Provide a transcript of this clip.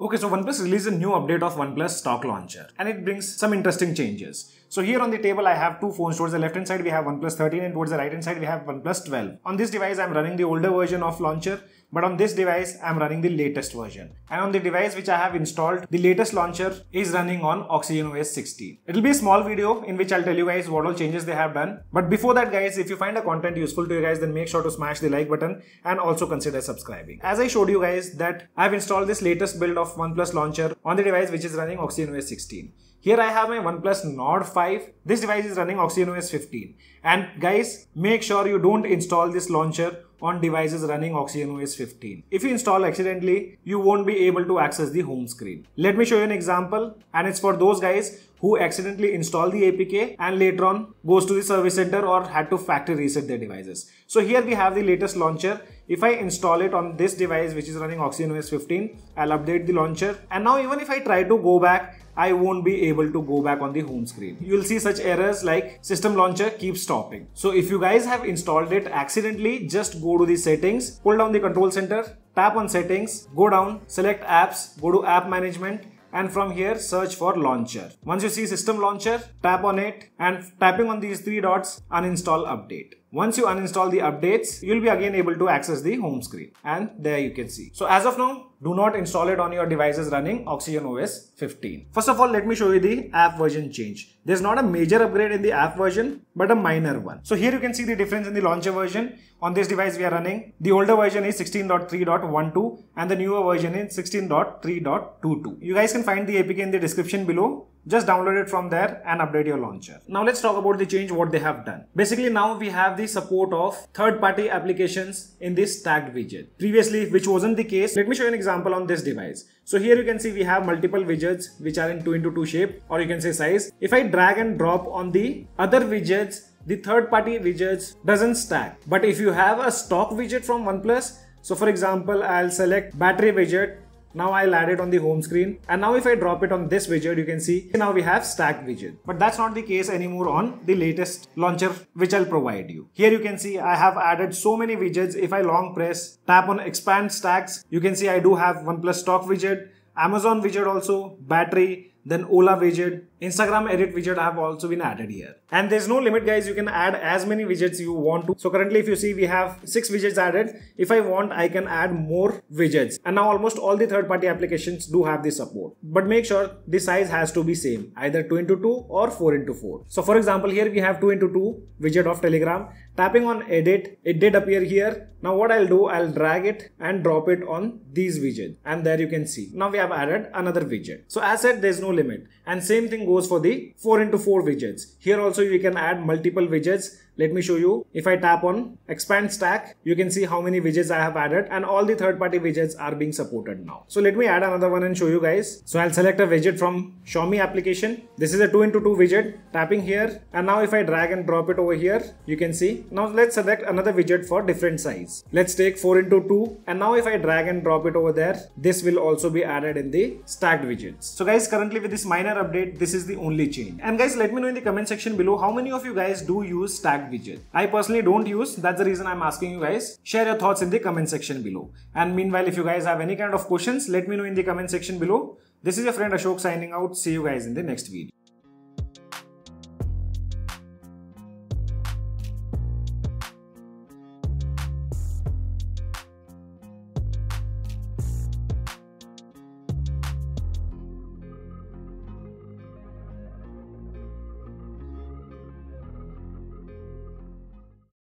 Okay, so OnePlus released a new update of OnePlus Stock Launcher and it brings some interesting changes. So here on the table I have two phones. Towards the left hand side we have OnePlus 13 and towards the right hand side we have OnePlus 12. On this device I'm running the older version of launcher but on this device I'm running the latest version. And on the device which I have installed, the latest launcher is running on Oxygen OS 16. It'll be a small video in which I'll tell you guys what all changes they have done. But before that guys, if you find the content useful to you guys, then make sure to smash the like button and also consider subscribing. As I showed you guys that I've installed this latest build of OnePlus launcher on the device which is running Oxygen OS 16. Here I have my OnePlus Nord 5. This device is running Oxygen OS 15. And guys, make sure you don't install this launcher on devices running Oxygen OS 15. If you install accidentally, you won't be able to access the home screen. Let me show you an example and it's for those guys who accidentally installed the APK and later on goes to the service center or had to factory reset their devices. So here we have the latest launcher. If I install it on this device which is running Oxygen OS 15, I'll update the launcher and now even if I try to go back I won't be able to go back on the home screen. You'll see such errors like system launcher keeps stopping. So if you guys have installed it accidentally, just go to the settings, pull down the control center, tap on settings, go down, select apps, go to app management and from here search for launcher. Once you see system launcher, tap on it and tapping on these three dots uninstall update. Once you uninstall the updates, you'll be again able to access the home screen. And there you can see. So as of now, do not install it on your devices running Oxygen OS 15. First of all, let me show you the app version change. There's not a major upgrade in the app version, but a minor one. So here you can see the difference in the launcher version. On this device we are running, the older version is 16.3.12 and the newer version is 16.3.22. You guys can find the APK in the description below just download it from there and update your launcher. Now let's talk about the change what they have done. Basically now we have the support of third party applications in this stacked widget. Previously which wasn't the case. Let me show you an example on this device. So here you can see we have multiple widgets which are in 2 into 2 shape or you can say size. If I drag and drop on the other widgets the third party widgets doesn't stack. But if you have a stock widget from OnePlus so for example, I'll select battery widget now I'll add it on the home screen. And now if I drop it on this widget, you can see now we have stack widget. But that's not the case anymore on the latest launcher, which I'll provide you. Here you can see I have added so many widgets. If I long press, tap on expand stacks, you can see I do have OnePlus stock widget, Amazon widget also, battery, then Ola widget, Instagram edit widget have also been added here. And there's no limit guys, you can add as many widgets you want to. So currently if you see we have six widgets added. If I want, I can add more widgets. And now almost all the third party applications do have this support. But make sure the size has to be same, either 2 into 2 or 4 into 4. So for example, here we have 2 into 2 widget of Telegram. Tapping on edit, it did appear here. Now what I'll do, I'll drag it and drop it on these widgets. And there you can see. Now we have added another widget. So as said, there's no limit. And same thing goes for the 4 into 4 widgets. Here also you can add multiple widgets let me show you. If I tap on expand stack, you can see how many widgets I have added and all the third party widgets are being supported now. So let me add another one and show you guys. So I'll select a widget from Xiaomi application. This is a 2 into 2 widget tapping here and now if I drag and drop it over here, you can see. Now let's select another widget for different size. Let's take 4 into 2 and now if I drag and drop it over there, this will also be added in the stacked widgets. So guys currently with this minor update, this is the only change. And guys let me know in the comment section below how many of you guys do use stacked widget. I personally don't use, that's the reason I'm asking you guys. Share your thoughts in the comment section below. And meanwhile, if you guys have any kind of questions, let me know in the comment section below. This is your friend Ashok signing out. See you guys in the next video.